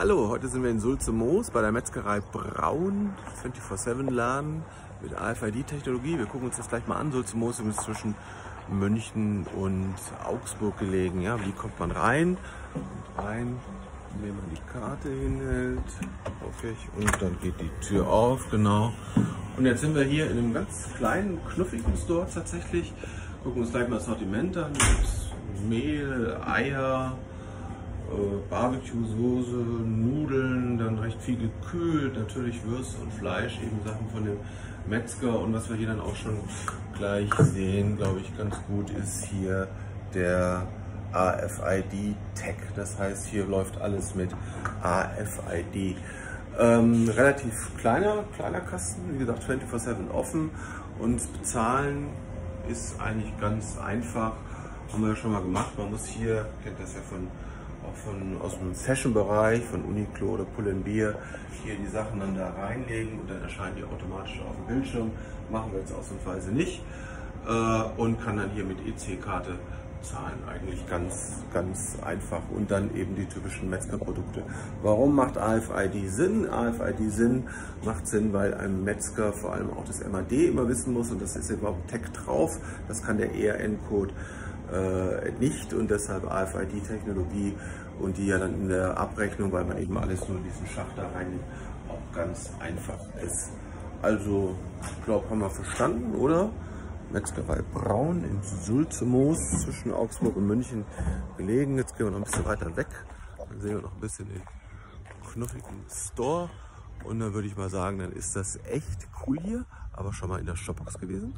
Hallo, heute sind wir in Sulze Moos bei der Metzgerei Braun, 24-7-Laden mit AFID-Technologie. Wir gucken uns das gleich mal an. Sulze Moos ist zwischen München und Augsburg gelegen. Ja, wie kommt man rein? Rein, indem man die Karte hinhält, hoffe ich, und dann geht die Tür auf, genau. Und jetzt sind wir hier in einem ganz kleinen, knuffigen Store tatsächlich. Gucken uns gleich mal das Sortiment an. Mehl, Eier, äh, Barbecue-Soße, Nudeln, dann recht viel gekühlt, natürlich Würste und Fleisch, eben Sachen von dem Metzger und was wir hier dann auch schon gleich sehen, glaube ich, ganz gut ist hier der AFID-Tag. Das heißt, hier läuft alles mit AFID. Ähm, relativ kleiner, kleiner Kasten, wie gesagt 24-7 offen und bezahlen ist eigentlich ganz einfach. Haben wir ja schon mal gemacht. Man muss hier, kennt das ja von auch von, aus dem Fashion-Bereich, von Uniqlo oder Pull&Bear, hier die Sachen dann da reinlegen und dann erscheinen die automatisch auf dem Bildschirm. Machen wir jetzt ausnahmsweise nicht äh, und kann dann hier mit EC-Karte zahlen. Eigentlich ganz, ganz einfach und dann eben die typischen Metzgerprodukte. Warum macht AFID Sinn? AFID Sinn macht Sinn, weil ein Metzger vor allem auch das MAD immer wissen muss und das ist überhaupt Tag drauf. Das kann der ERN-Code äh, nicht und deshalb AFID-Technologie und die ja dann in der Abrechnung, weil man eben alles nur in diesen Schacht da reinnimmt, auch ganz einfach ist. Also, ich glaube, haben wir verstanden, oder? Metzgerei Braun in Sulzemoos zwischen Augsburg und München gelegen. Jetzt gehen wir noch ein bisschen weiter weg. Dann sehen wir noch ein bisschen den knuffigen Store. Und dann würde ich mal sagen, dann ist das echt cool hier. Aber schon mal in der Shopbox gewesen.